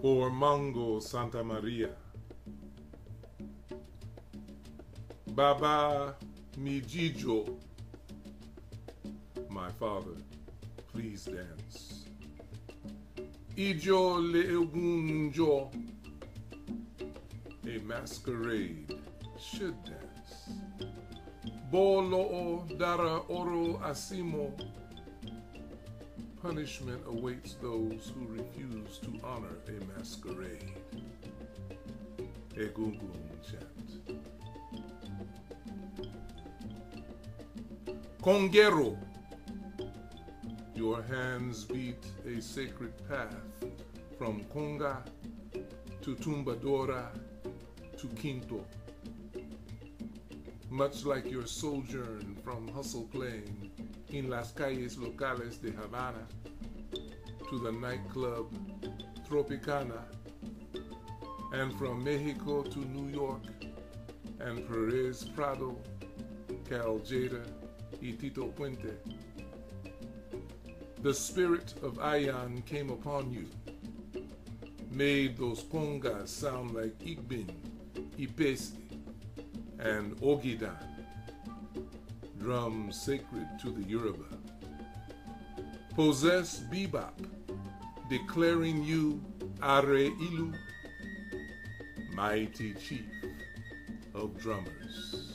Por Mongo Santamaria. Baba Mijijo. My father, please dance. Ijo Leunjo. A masquerade should dance. Bolo Dara Oro Asimo. Punishment awaits those who refuse to honor a masquerade. Egungun chant. Congero. Your hands beat a sacred path from Conga to Tumbadora to Quinto. Much like your sojourn from Hustle Plain in las calles locales de Havana to the nightclub Tropicana, and from Mexico to New York and Perez Prado, Cal Tjader, y Tito Puente. The spirit of Ayan came upon you, made those congas sound like Igbin, Ipesi, and Ogidan, drums sacred to the Yoruba. Possess bebop, declaring you Are Ilu, mighty chief of drummers.